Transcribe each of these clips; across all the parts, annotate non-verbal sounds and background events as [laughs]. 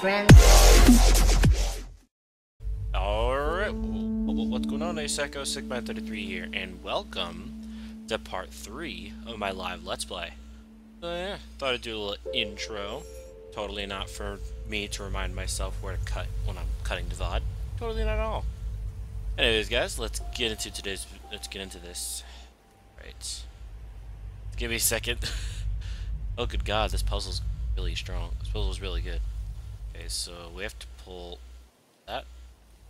friend. Alright, what's going on? Aseko Sickmind33 here, and welcome to part 3 of my live Let's Play. So yeah, thought I'd do a little intro. Totally not for me to remind myself where to cut when I'm cutting the VOD. Totally not at all. Anyways, guys, let's get into today's. Let's get into this. Right. Give me a second. [laughs] oh, good God, this puzzle's really strong. This puzzle's really good. Okay, so we have to pull that.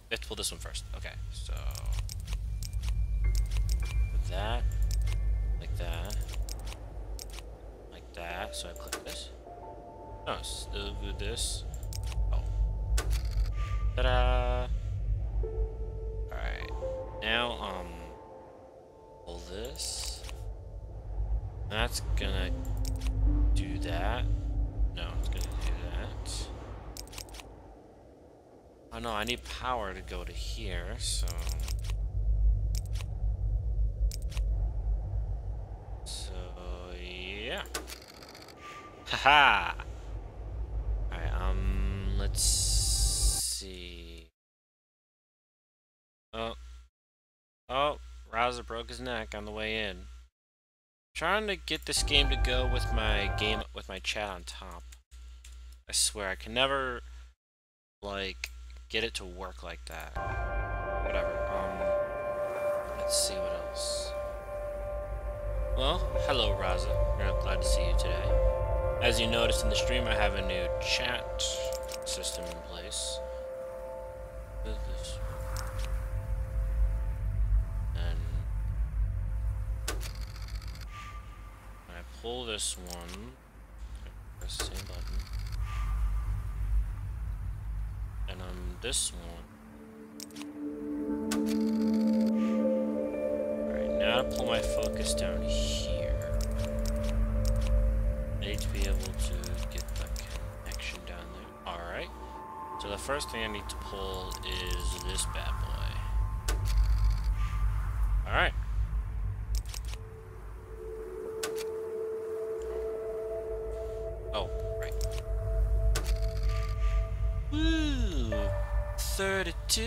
We have to pull this one first. Okay, so that, like that, like that. So I click this. No, still do this. Oh, ta-da! All right, now um, pull this. That's gonna do that. No, it's gonna do that. Oh no, I need power to go to here, so... So, yeah. Haha! Alright, um, let's see... Oh. Oh, Raza broke his neck on the way in. Trying to get this game to go with my game, with my chat on top. I swear, I can never, like, get it to work like that. Whatever. Um, let's see what else. Well, hello, Raza. Real glad to see you today. As you noticed in the stream, I have a new chat system in place. And I pull this one, press the same button. And um, this one. Alright, now to pull my focus down here. I need to be able to get the connection down there. Alright. So the first thing I need to pull is this bad 32!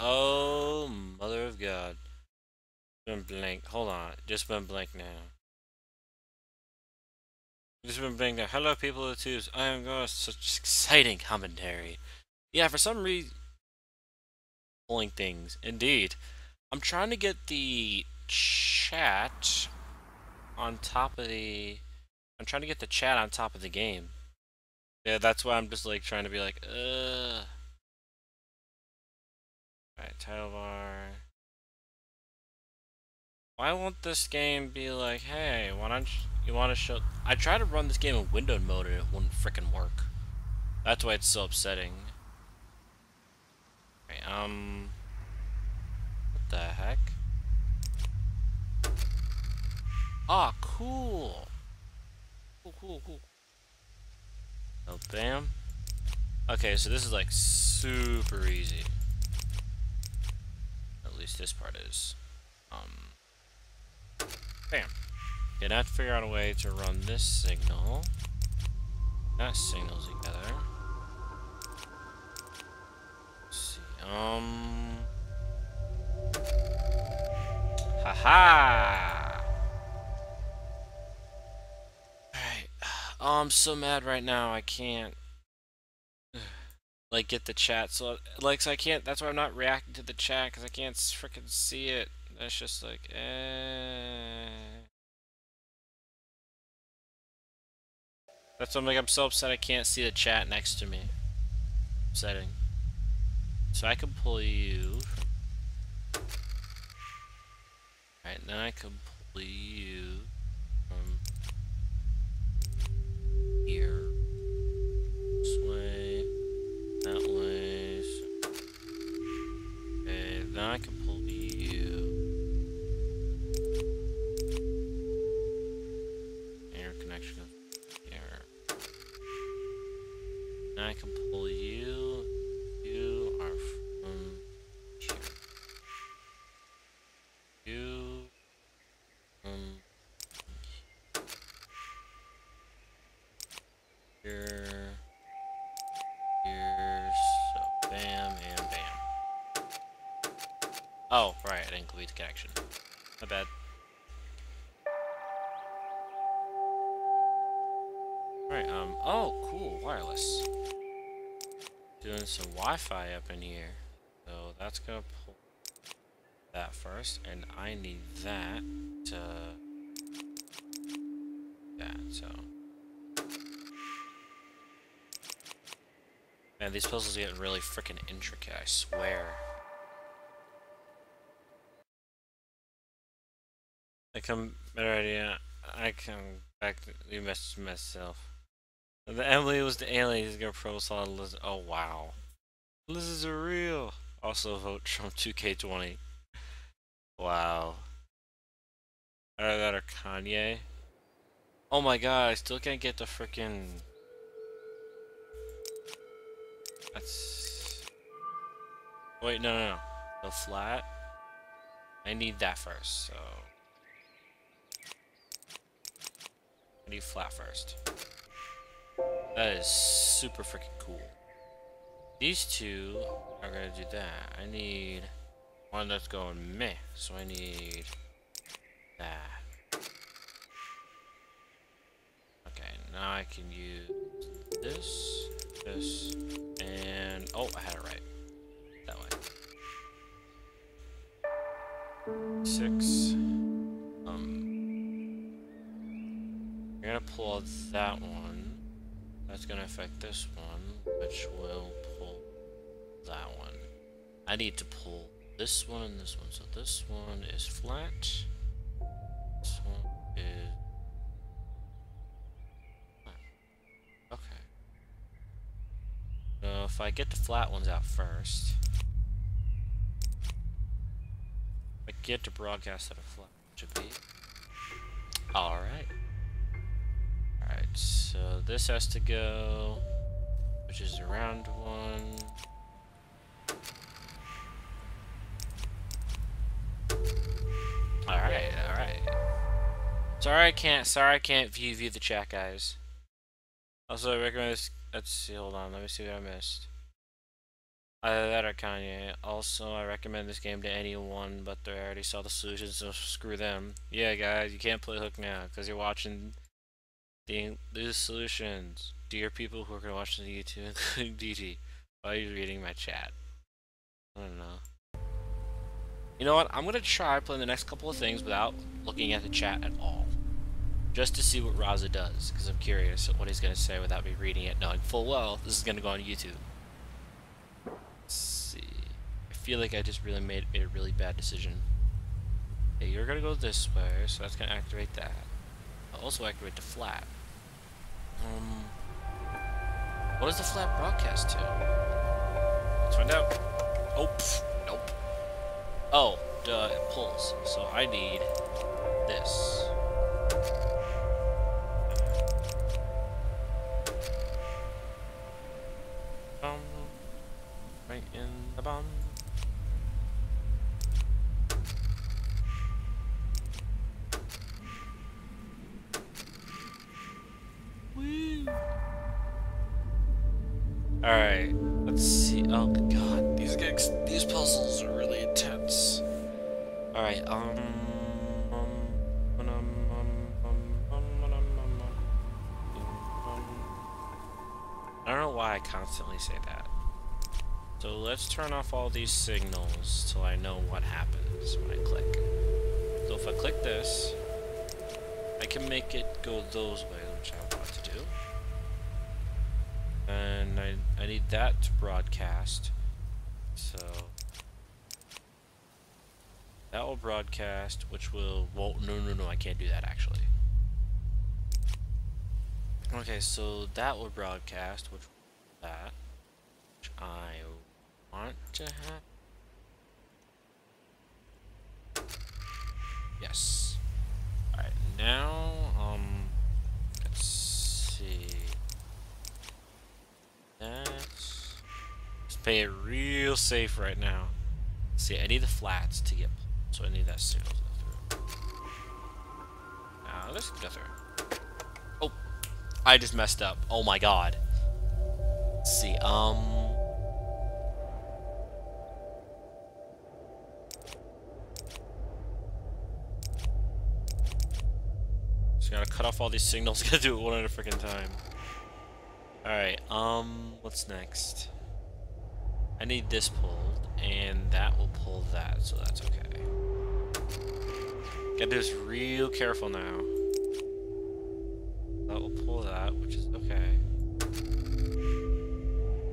Oh, mother of God. Been blank. Hold on. Just been blank now. Just been blank now. Hello, people of the tubes. I am going such exciting commentary. Yeah, for some reason. Pulling things. Indeed. I'm trying to get the chat on top of the. I'm trying to get the chat on top of the game. Yeah, that's why I'm just like trying to be like, uh. Alright, title bar. Why won't this game be like, hey, why don't you, want to show... I tried to run this game in window mode and it wouldn't frickin' work. That's why it's so upsetting. Um... What the heck? Ah, cool! Cool, cool, cool. Oh, bam. Okay, so this is like super easy. Least this part is. Um... Bam. Okay, now to figure out a way to run this signal. That signals together. Let's see. Um. Haha. Alright. Oh, [sighs] I'm so mad right now. I can't. Like, get the chat. So, like, so I can't. That's why I'm not reacting to the chat, because I can't freaking see it. That's just like, eh. That's why I'm like, I'm so upset I can't see the chat next to me. Setting. So I can pull you. Alright, then I can pull you from here. I can didn't connection. My bad. Alright, um, oh, cool, wireless. Doing some Wi-Fi up in here. So that's gonna pull that first, and I need that to... That, so... Man, these puzzles are getting really freaking intricate, I swear. Better idea. I come back you messed myself. The Emily was the alien He's gonna pro saw lizard. Oh wow. Lizards are real. Also vote Trump 2K20. Wow. Either that or Kanye. Oh my god, I still can't get the freaking. That's. Wait, no, no, no. The flat. I need that first, so. I need flat first. That is super freaking cool. These two are gonna do that. I need one that's going meh, so I need that. Okay, now I can use this, this, and oh, I had it right. That way. Six. That one. That's gonna affect this one, which will pull that one. I need to pull this one and this one. So this one is flat. This one is flat. Okay. So if I get the flat ones out first, I get to broadcast at a flat should be. Alright. So this has to go, which is around one. Alright, alright. Sorry I can't, sorry I can't view, view the chat, guys. Also, I recommend this, let's see, hold on, let me see what I missed. Either that or Kanye. Also, I recommend this game to anyone, but they already saw the solution, so screw them. Yeah, guys, you can't play Hook now, because you're watching the, the solutions. Dear people who are going to watch the YouTube, [laughs] including DT, why are you reading my chat? I don't know. You know what? I'm going to try playing the next couple of things without looking at the chat at all. Just to see what Raza does, because I'm curious what he's going to say without me reading it, knowing full well this is going to go on YouTube. Let's see. I feel like I just really made, made a really bad decision. Okay, you're going to go this way, so that's going to activate that. I'll also activate the flat. Um, what does the flat broadcast to? Let's find out. Oh, pff, nope. Oh, duh, it pulls. So I need this. Bum, right in the bum. So let's turn off all these signals till I know what happens when I click. So if I click this, I can make it go those ways, which I want to do. And I, I need that to broadcast. So that will broadcast, which will, well, no, no, no, I can't do that actually. Okay, so that will broadcast, which that, which I want to have. Yes. Alright, now, um, let's see. That's, let's play it real safe right now. See, I need the flats to get, so I need that signal to go through. Now, can go through. Oh, I just messed up. Oh my god. Let's see, um... cut off all these signals. [laughs] Gotta do it one at a freaking time. Alright, um, what's next? I need this pulled, and that will pull that, so that's okay. Gotta do this real careful now. That will pull that, which is okay.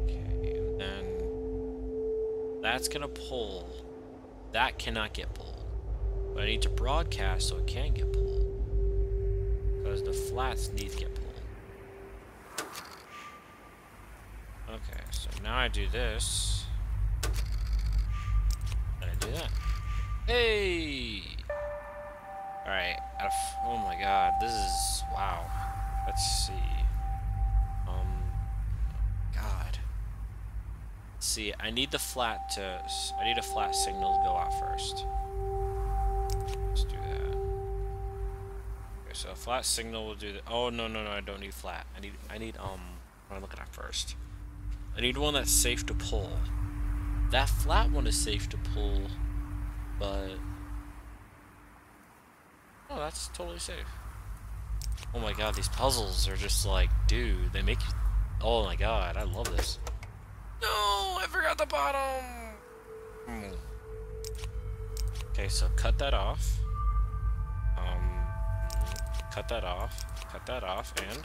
Okay, and then that's gonna pull. That cannot get pulled. But I need to broadcast so it can get pulled. Because the flats need to get pulled. Okay, so now I do this. And I do that. Hey! Alright, oh my god, this is, wow. Let's see. Um, god. Let's see, I need the flat to, I need a flat signal to go out first. So a flat signal will do the, oh no, no, no, I don't need flat. I need, I need, um, what am I looking at first? I need one that's safe to pull. That flat one is safe to pull, but... Oh, that's totally safe. Oh my god, these puzzles are just like, dude, they make you... Oh my god, I love this. No, I forgot the bottom! Hmm. Okay, so cut that off. Cut that off. Cut that off, and...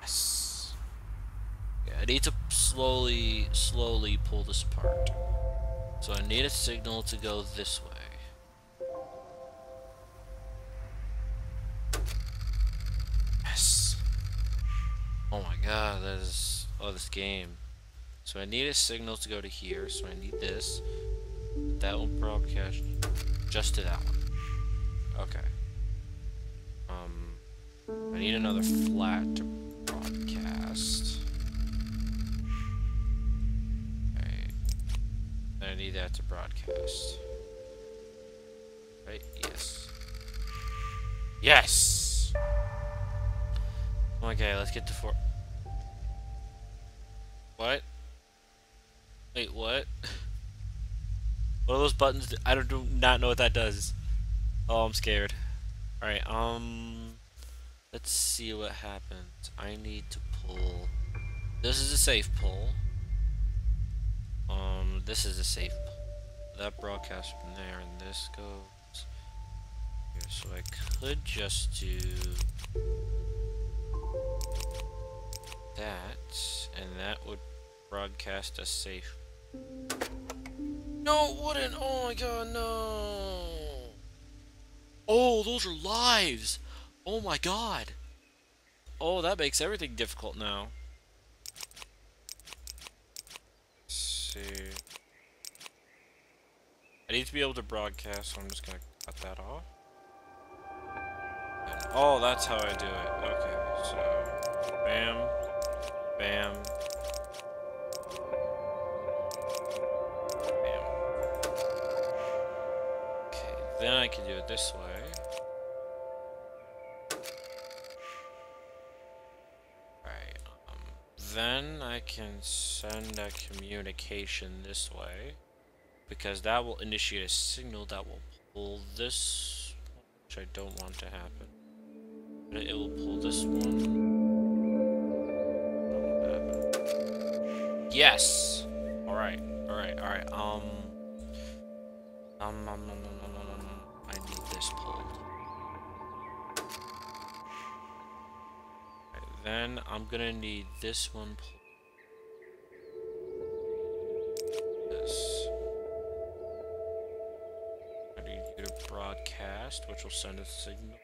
Yes! Yeah, I need to slowly, slowly pull this apart. So I need a signal to go this way. Yes! Oh my god, that is... Oh, this game. So I need a signal to go to here, so I need this. That will broadcast just to that one. Okay. Um, I need another flat to broadcast. Okay. I need that to broadcast. Right? Yes. Yes! Okay, let's get to four. What? Wait, what? [laughs] what are those buttons? I don't do not know what that does. Oh, I'm scared. Alright, um... Let's see what happens. I need to pull... This is a safe pull. Um, this is a safe pull. That broadcasts from there, and this goes... Here, so I could just do that, and that would broadcast a safe. No, it wouldn't! Oh my god, no! Oh, those are lives! Oh my god! Oh, that makes everything difficult now. Let's see. I need to be able to broadcast, so I'm just gonna cut that off. Oh, that's how I do it. Okay, so... Bam. Bam. Bam. Okay, then I can do it this way. Then I can send a communication this way. Because that will initiate a signal that will pull this, which I don't want to happen. But it will pull this one. Yes. All right. All right. All right. Um. Um. Um. Um. Um. um, then I'm gonna need this one. This. I need you to broadcast, which will send a signal.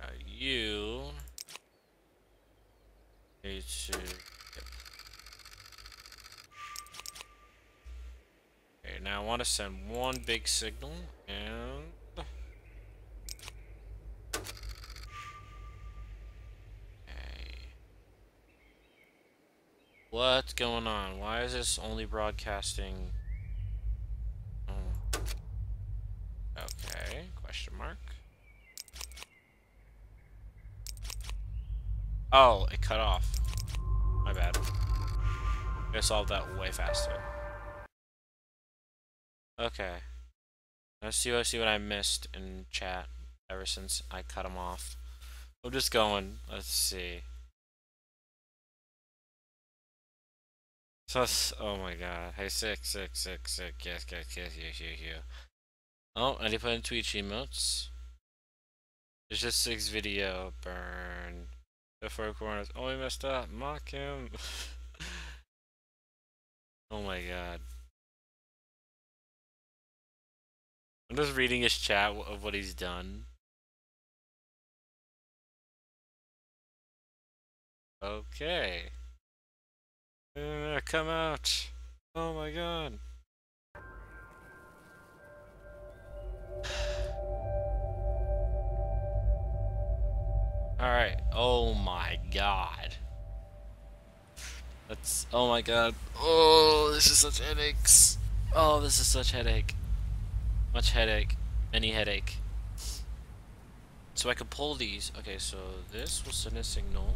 Uh, you H. Uh, okay, now I want to send one big signal and. Okay. What's going on? Why is this only broadcasting? Oh. Okay, question mark. Oh, it cut off. My bad. I solved that way faster. Okay. Let's see, let's see what I missed in chat ever since I cut him off. I'm just going. Let's see. So, oh my god. Hey, sick, sick, sick, sick. Yes, yes, yes, yes, yes, yes. Oh, I did put in Twitch emotes. It's just six video. Burn. The four corners. Oh, he messed up. Mock him. [laughs] oh my god. I'm just reading his chat of what he's done. Okay. Come out. Oh my god. Alright. Oh my god. That's. Oh my god. Oh, this is such headaches. Oh, this is such headache. Much headache. Any headache. So I can pull these. Okay, so this will send a signal.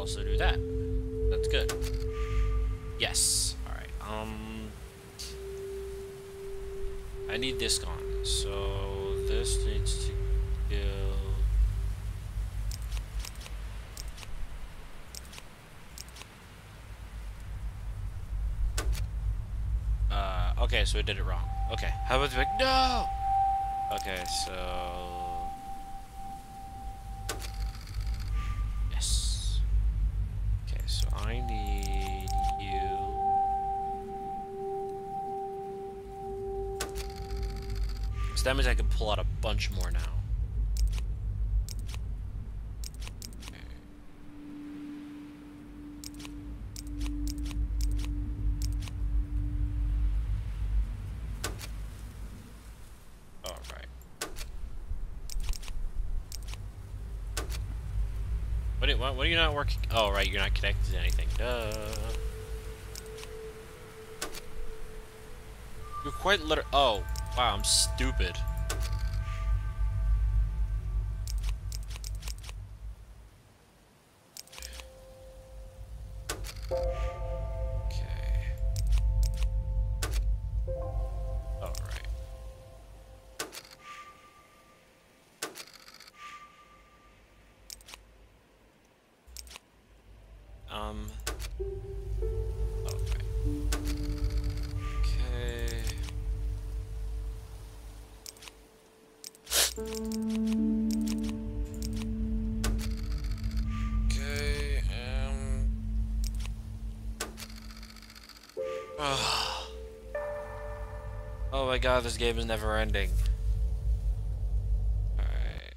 Also do that. That's good. Yes. Alright. Um I need this gone. So this needs to go Uh, okay, so we did it wrong. Okay, how about the no? Okay, so So that means I can pull out a bunch more now. What, what, are you not working? Oh, right, you're not connected to anything. Duh. You're quite liter- Oh, wow, I'm stupid. God, this game is never ending. Alright.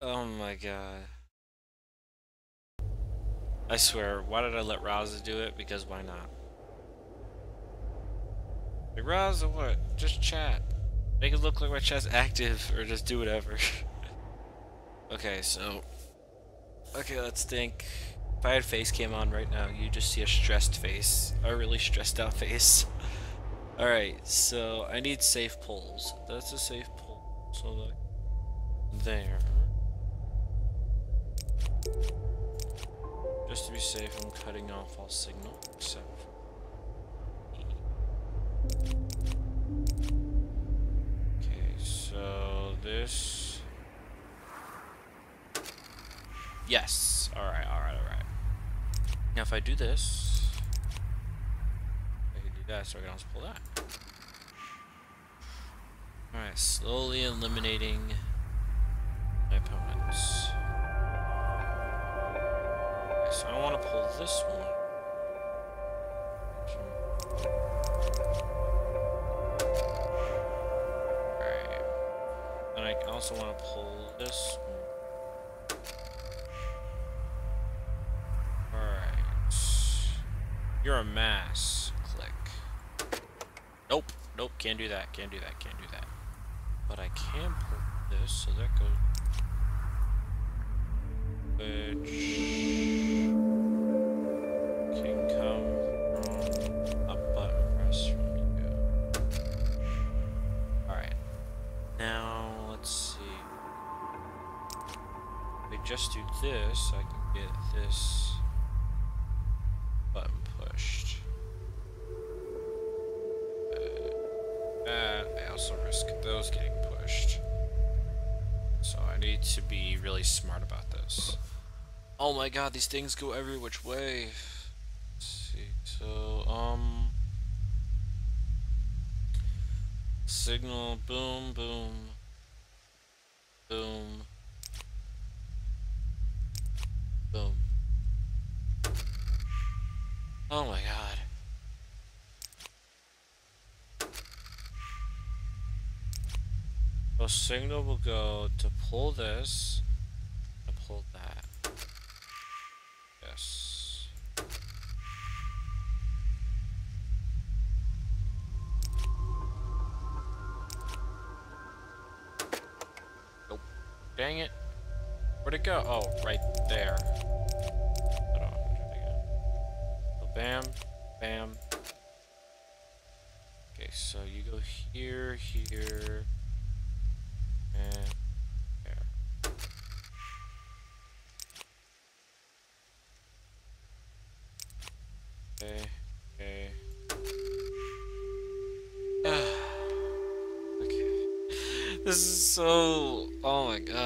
Oh my god. I swear, why did I let Raza do it? Because why not? Like, Raza, what? Just chat. Make it look like my chat's active, or just do whatever. [laughs] okay, so... Okay, let's think. If I had face cam on right now, you just see a stressed face. A really stressed out [laughs] face. Alright, so I need safe pulls. That's a safe pull. So like there. Just to be safe, I'm cutting off all signal except Okay, so this Yes. Alright, alright, alright. Now if I do this I can do that so I can also pull that. Alright, slowly eliminating my opponents. Okay, so I want to pull this one. Alright. And I also want to pull this one. You're a mass. Click. Nope. Nope. Can't do that. Can't do that. Can't do that. But I can pull this, so that goes. Which my god, these things go every which way. Let's see, so, um... Signal, boom, boom. Boom. Boom. Oh my god. So signal will go to pull this,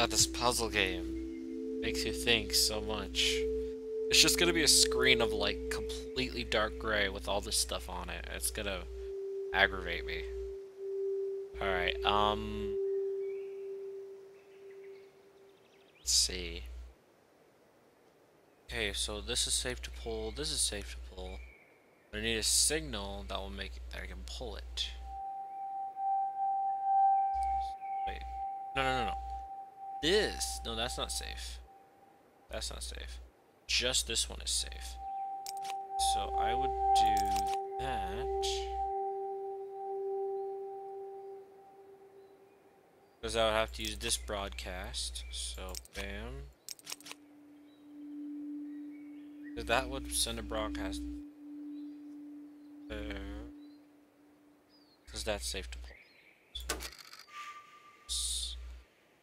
god, this puzzle game makes you think so much. It's just gonna be a screen of like completely dark gray with all this stuff on it. It's gonna aggravate me. Alright, um... Let's see. Okay, so this is safe to pull, this is safe to pull. I need a signal that will make it, that I can pull it. Wait. No, no, no, no. This. No, that's not safe. That's not safe. Just this one is safe. So I would do that. Because I would have to use this broadcast. So, bam. That would send a broadcast there. Because that's safe to pull.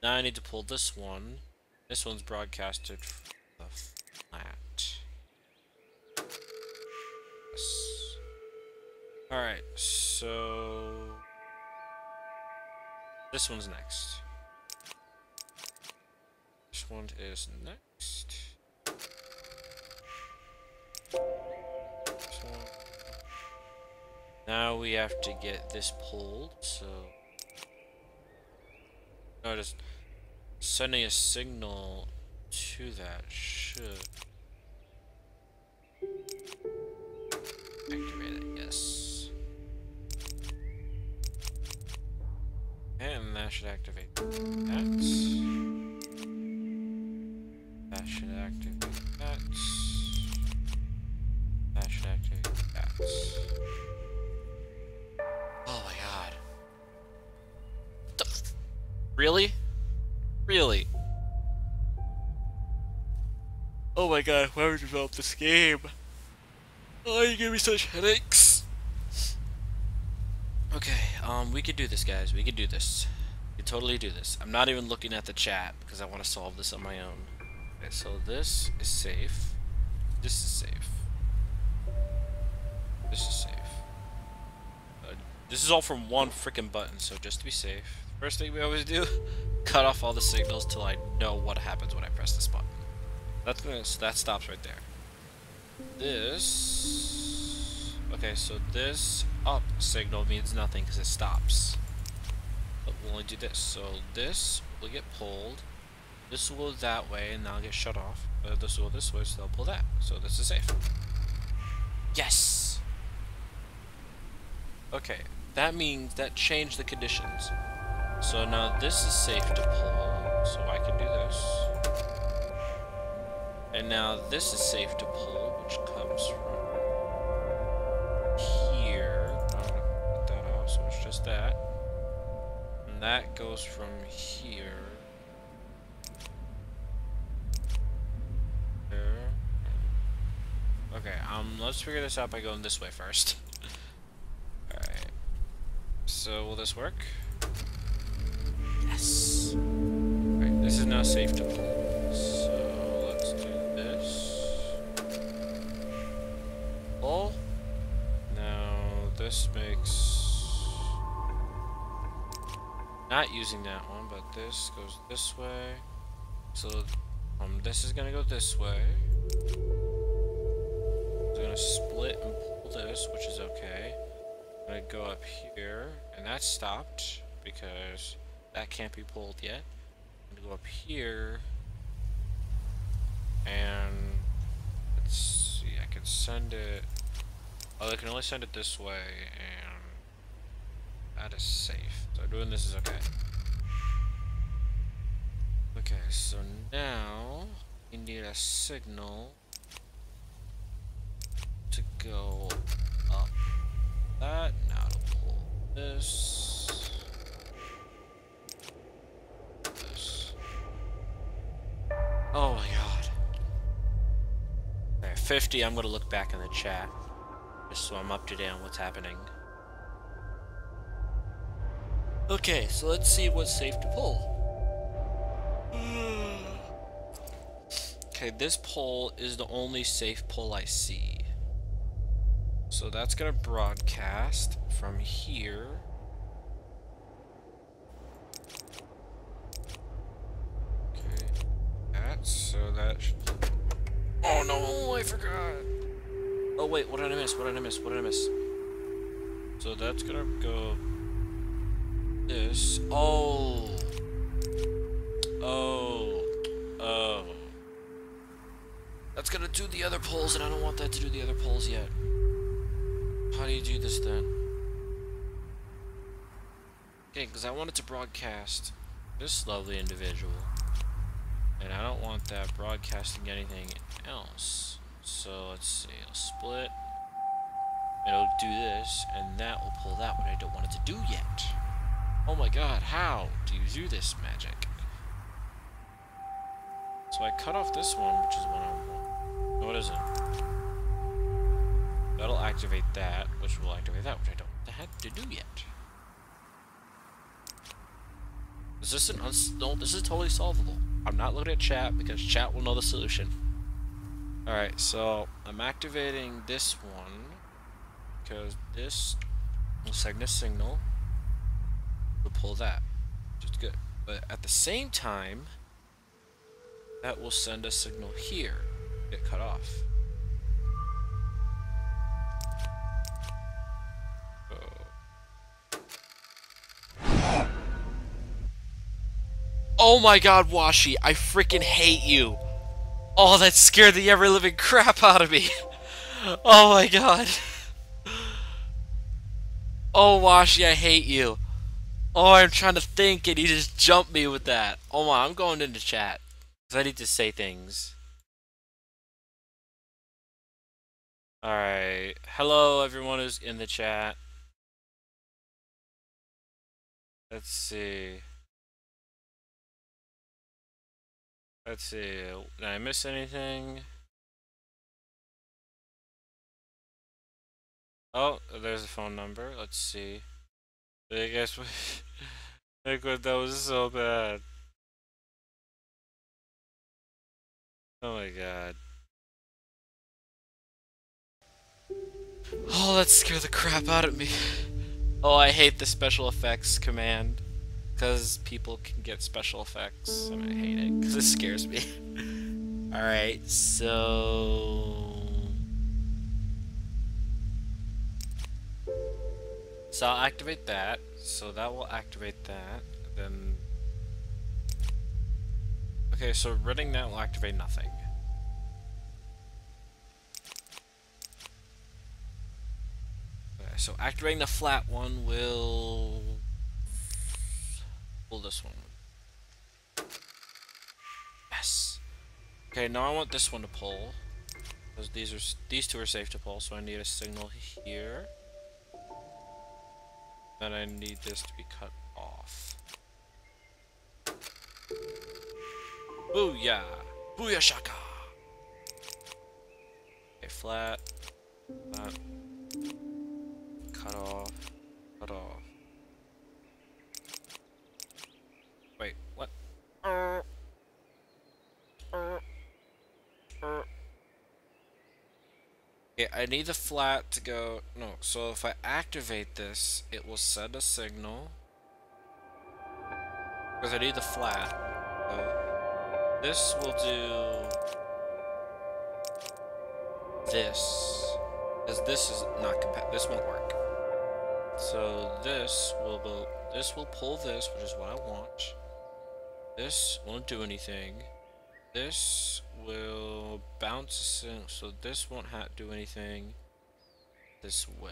Now I need to pull this one. This one's broadcasted the flat. Yes. Alright, so... This one's next. This one is next. Now we have to get this pulled, so... Notice, sending a signal to that should... Activate it, yes. And that should activate that. God, whoever developed this game. Oh, you give me such headaches. Okay, um, we could do this, guys. We could do this. We could totally do this. I'm not even looking at the chat because I want to solve this on my own. Okay, so this is safe. This is safe. This is safe. Uh, this is all from one freaking button, so just to be safe. First thing we always do, [laughs] cut off all the signals till I know what happens when I press this button. That's gonna, that stops right there. This... Okay, so this up signal means nothing because it stops. But we'll only do this. So this will get pulled. This will go that way and now get shut off. Uh, this will go this way, so they'll pull that. So this is safe. Yes! Okay, that means that changed the conditions. So now this is safe to pull, so I can do this. And now this is safe to pull, which comes from here. I'm gonna cut that off, so it's just that. And that goes from here. There. Okay, um, let's figure this out by going this way first. [laughs] Alright. So, will this work? Yes. Alright, this is now safe to pull. level. Now, this makes... Not using that one, but this goes this way. So, um, this is gonna go this way. I'm gonna split and pull this, which is okay. I'm gonna go up here, and that's stopped because that can't be pulled yet. I'm gonna go up here, and let's see, I can send it Oh, I can only send it this way, and that is safe. So doing this is okay. Okay, so now we need a signal to go up that. Now to pull this. This. Oh my god. Okay, 50, I'm gonna look back in the chat. So I'm up to date on what's happening. Okay, so let's see what's safe to pull. Hmm. okay, this pole is the only safe pole I see. So that's gonna broadcast from here. Okay, that, so that should... Oh no, I forgot! Wait, what did I miss? What did I miss? What did I miss? So that's gonna go... This. Oh! Oh. Oh. That's gonna do the other poles, and I don't want that to do the other poles yet. How do you do this then? Okay, because I wanted to broadcast this lovely individual. And I don't want that broadcasting anything else. So let's see, I'll split. It'll do this, and that will pull that, but I don't want it to do yet. Oh my god, how do you do this magic? So I cut off this one, which is what I want. No, it isn't. That'll activate that, which will activate that, which I don't the to do yet. Is this an uns- no, this is totally solvable. I'm not looking at chat because chat will know the solution. Alright, so I'm activating this one because this will a signal to pull that, which is good. But at the same time, that will send a signal here. Get cut off. Oh, oh my god, Washi, I freaking hate you. Oh, that scared the ever-living [laughs] crap out of me. oh my god. Oh, Washi, I hate you. Oh, I'm trying to think and he just jumped me with that. Oh my, I'm going into chat. I need to say things. Alright. Hello, everyone who's in the chat. Let's see. Let's see. Did I miss anything? Oh, there's a phone number. Let's see. I guess we... [laughs] that was so bad. Oh my god. Oh, that scared the crap out of me. Oh, I hate the special effects command. Because people can get special effects, and I hate it, because it scares me. [laughs] Alright, so... So I'll activate that, so that will activate that, then... Okay, so running that will activate nothing. Okay, so activating the flat one will pull this one. Yes. Okay, now I want this one to pull. Because these are these two are safe to pull, so I need a signal here. Then I need this to be cut off. Booyah! Booyah shaka! Okay, flat. Flat. Cut off. Cut off. Wait, what? Uh, uh, uh. I need the flat to go... No, so if I activate this, it will send a signal. Because I need the flat. So this will do this. Because this is not compatible. This won't work. So this will go, this will pull this, which is what I want. This won't do anything. This will bounce so this won't do anything. This will.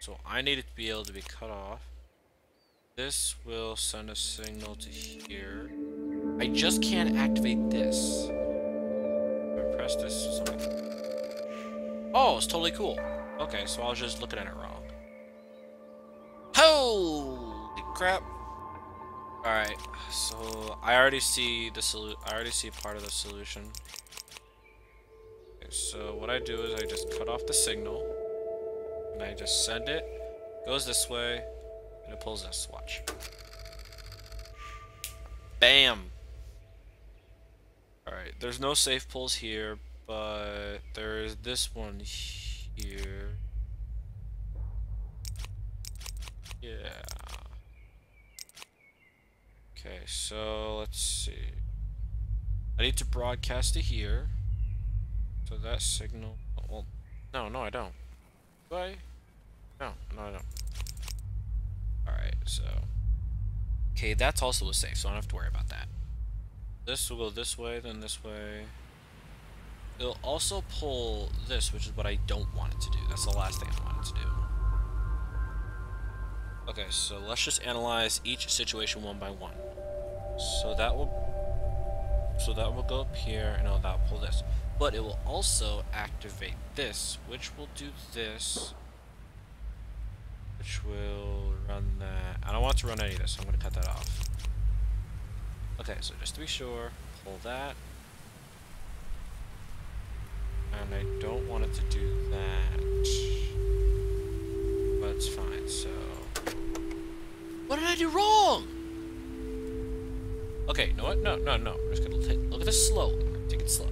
So I need it to be able to be cut off. This will send a signal to here. I just can't activate this. If I press this, something. Oh, it's totally cool. Okay, so I was just looking at it wrong. Holy crap. Alright, so I already see the solu I already see part of the solution. Okay, so what I do is I just cut off the signal and I just send it, goes this way, and it pulls this. Watch. Bam! Alright, there's no safe pulls here, but there's this one here. Yeah. Okay, so let's see. I need to broadcast to here. So that signal. Oh, well, no, no, I don't. Do I? No, no, I don't. Alright, so. Okay, that's also a safe, so I don't have to worry about that. This will go this way, then this way. It'll also pull this, which is what I don't want it to do. That's the last thing I want it to do. Okay, so let's just analyze each situation one by one. So that will so that will go up here and that will pull this. But it will also activate this, which will do this. Which will run that. I don't want to run any of this, so I'm gonna cut that off. Okay, so just to be sure, pull that. And I don't want it to do that. But it's fine, so... What did I do wrong? Okay, know what? No, no, no. We're just gonna take, look at this slow. Take it slow.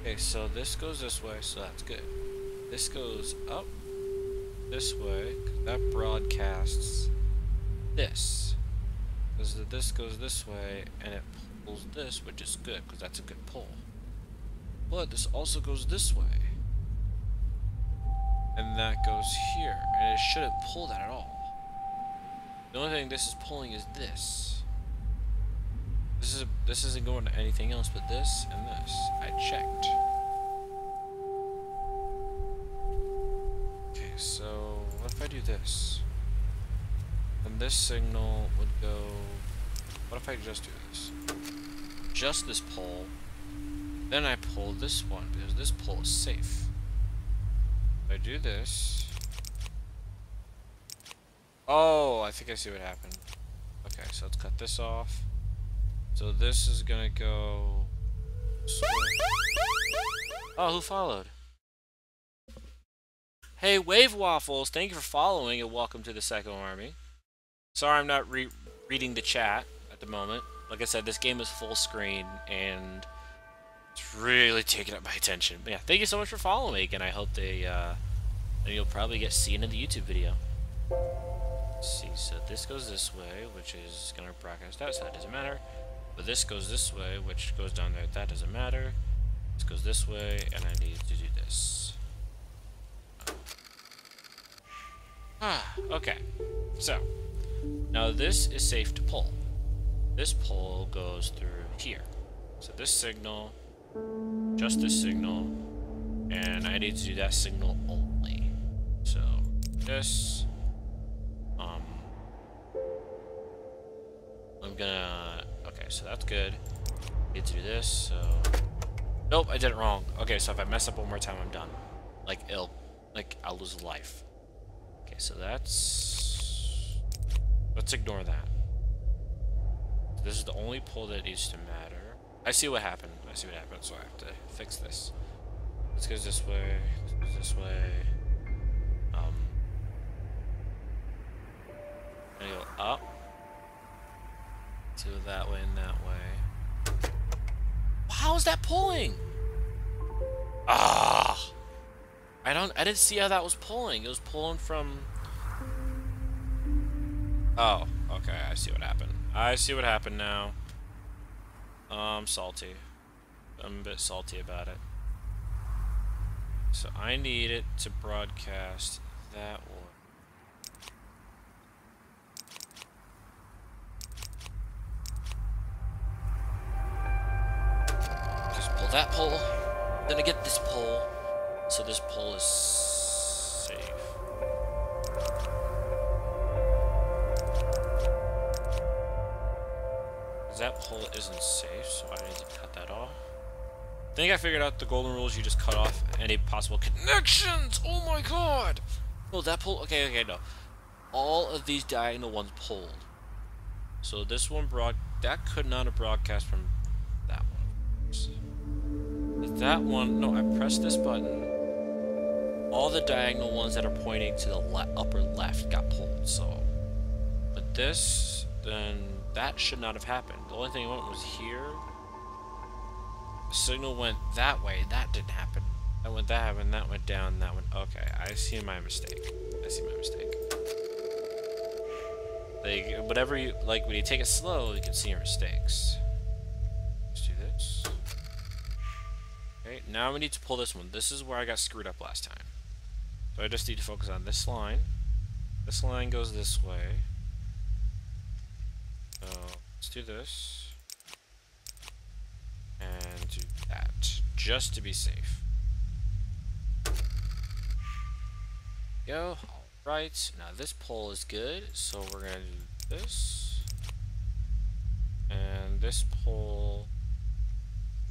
Okay, so this goes this way, so that's good. This goes up this way, that broadcasts this. Because this goes this way, and it pulls this, which is good, because that's a good pull. But this also goes this way. And that goes here, and it shouldn't pull that at all. The only thing this is pulling is this. This is this isn't going to anything else but this and this. I checked. Okay, so what if I do this? And this signal would go. What if I just do this? Just this pole. Then I pull this one because this pole is safe. If I do this. Oh, I think I see what happened. Okay, so let's cut this off. So this is gonna go... Oh, who followed? Hey, Wave Waffles, thank you for following and welcome to the Psycho Army. Sorry I'm not re reading the chat at the moment. Like I said, this game is full screen and it's really taking up my attention. But yeah, thank you so much for following and I hope they, uh, you'll probably get seen in the YouTube video. Let's see, so this goes this way, which is gonna broadcast out, so doesn't matter. But this goes this way, which goes down there. That doesn't matter. This goes this way, and I need to do this. Ah, okay. So, now this is safe to pull. This pull goes through here. So this signal, just this signal, and I need to do that signal only. So, this, um, I'm gonna so that's good. Need to do this, so... Nope, I did it wrong. Okay, so if I mess up one more time, I'm done. Like, it'll... Like, I'll lose a life. Okay, so that's... Let's ignore that. This is the only pull that needs to matter. I see what happened. I see what happened, so I have to fix this. This goes this way. This goes this way. Um... I go up. To that way and that way. How is that pulling? Ah! I don't. I didn't see how that was pulling. It was pulling from. Oh, okay. I see what happened. I see what happened now. I'm salty. I'm a bit salty about it. So I need it to broadcast that one. Just pull that pole. Then I get this pole. So this pole is safe. That pole isn't safe, so I need to cut that off. I think I figured out the golden rules. You just cut off any possible connections. Oh my god! No, that pole. Okay, okay, no. All of these diagonal ones pulled. So this one broad. That could not have broadcast from that one. That one. No, I pressed this button. All the diagonal ones that are pointing to the le upper left got pulled. So, but this, then that should not have happened. The only thing I went was here The signal went that way. That didn't happen. That went that and that went down, that went... Okay, I see my mistake. I see my mistake. Like, whatever you... Like, when you take it slow, you can see your mistakes. Let's do this. Okay, now we need to pull this one. This is where I got screwed up last time. So I just need to focus on this line. This line goes this way. So, let's do this and do that, just to be safe. Go. Alright, now this pole is good, so we're gonna do this. And this pole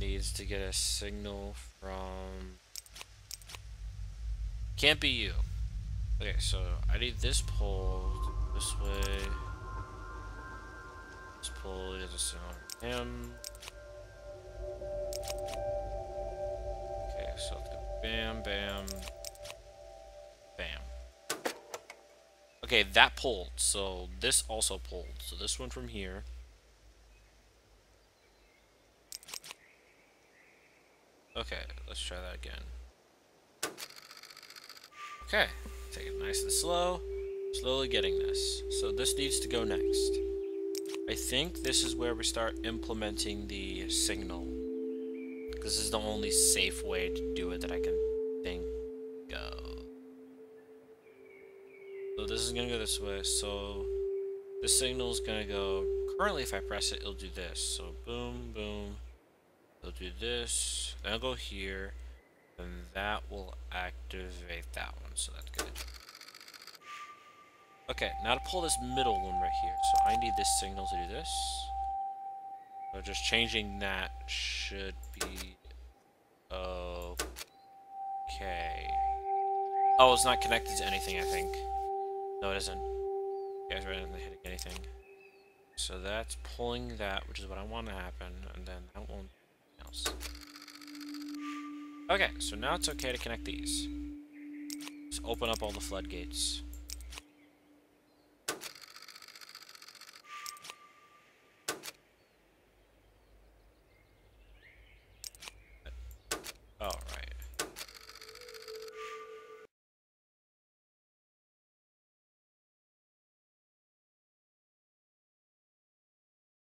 needs to get a signal from... Can't be you. Okay, so I need this pole this way. This pole is a signal from him. Okay, so bam, bam, bam. Okay, that pulled, so this also pulled. So this one from here. Okay, let's try that again. Okay, take it nice and slow. Slowly getting this. So this needs to go next. I think this is where we start implementing the signal. This is the only safe way to do it that I can think of. So this is gonna go this way, so the signal is gonna go, currently if I press it, it'll do this. So boom, boom, it'll do this, then I'll go here, and that will activate that one, so that's good. Okay, now to pull this middle one right here, so I need this signal to do this. So just changing that should be okay. Oh, it's not connected to anything, I think. No, it isn't. You guys are not hitting anything. So that's pulling that, which is what I want to happen, and then that won't else. Okay, so now it's okay to connect these. Just open up all the floodgates.